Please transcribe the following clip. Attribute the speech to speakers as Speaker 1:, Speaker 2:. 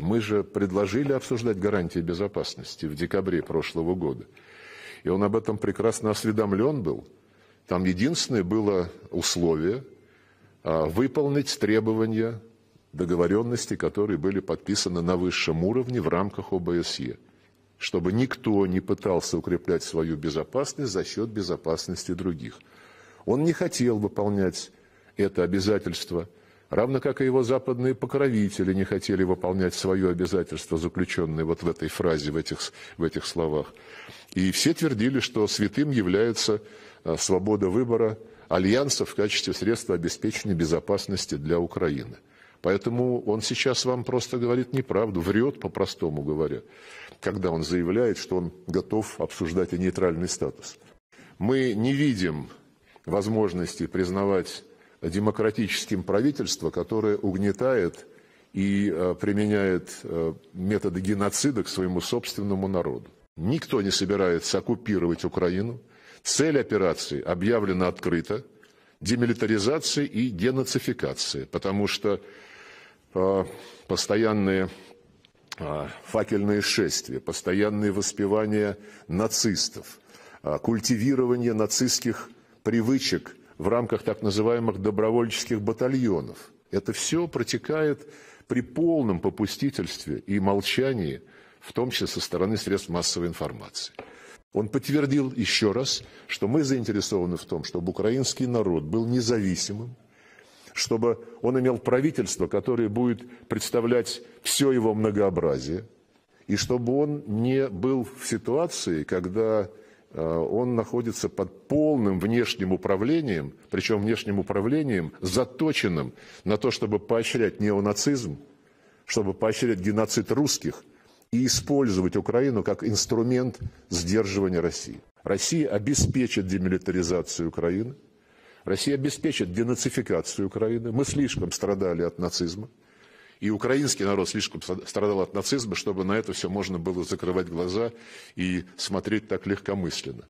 Speaker 1: Мы же предложили обсуждать гарантии безопасности в декабре прошлого года. И он об этом прекрасно осведомлен был. Там единственное было условие а, выполнить требования договоренности, которые были подписаны на высшем уровне в рамках ОБСЕ, чтобы никто не пытался укреплять свою безопасность за счет безопасности других. Он не хотел выполнять это обязательство, равно как и его западные покровители не хотели выполнять свое обязательство, заключенное вот в этой фразе, в этих, в этих словах. И все твердили, что святым является а, свобода выбора альянса в качестве средства обеспечения безопасности для Украины. Поэтому он сейчас вам просто говорит неправду, врет, по-простому говоря, когда он заявляет, что он готов обсуждать нейтральный статус. Мы не видим возможности признавать демократическим правительство, которое угнетает и э, применяет э, методы геноцида к своему собственному народу. Никто не собирается оккупировать Украину. Цель операции объявлена открыто – демилитаризация и денацификация, потому что а, постоянные факельные шествия, постоянные воспевания нацистов, культивирование нацистских привычек в рамках так называемых добровольческих батальонов. Это все протекает при полном попустительстве и молчании, в том числе со стороны средств массовой информации. Он подтвердил еще раз, что мы заинтересованы в том, чтобы украинский народ был независимым, чтобы он имел правительство, которое будет представлять все его многообразие, и чтобы он не был в ситуации, когда он находится под полным внешним управлением, причем внешним управлением, заточенным на то, чтобы поощрять неонацизм, чтобы поощрять геноцид русских и использовать Украину как инструмент сдерживания России. Россия обеспечит демилитаризацию Украины, Россия обеспечит денацификацию Украины. Мы слишком страдали от нацизма. И украинский народ слишком страдал от нацизма, чтобы на это все можно было закрывать глаза и смотреть так легкомысленно.